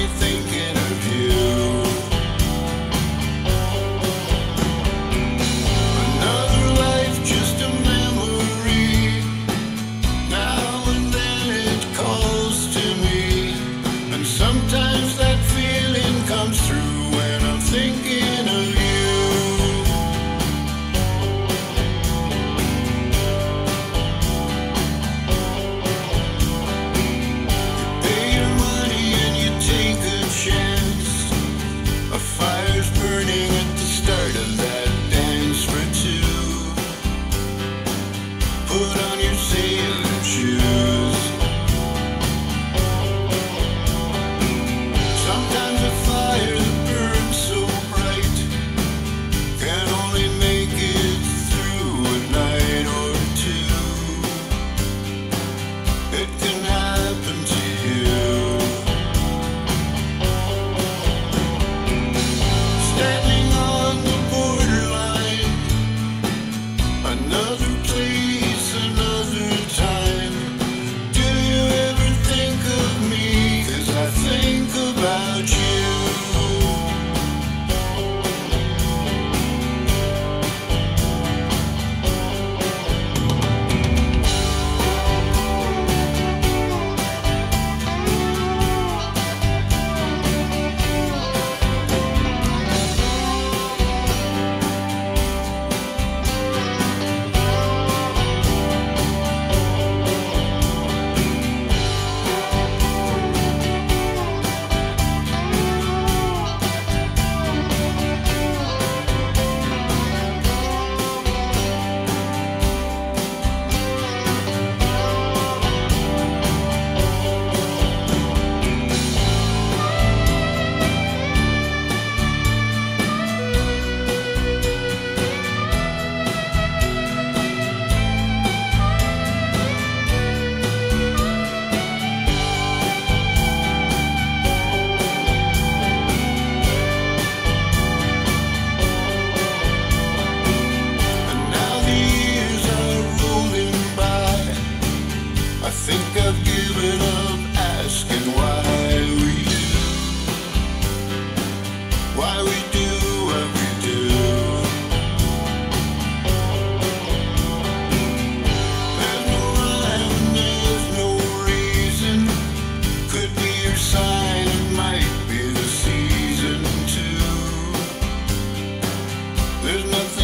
be thinking. put on your sailor. I think I've given up asking why we do, Why we do what we do. There's no rhyme, there's no reason. Could be your sign, it might be the season too. There's nothing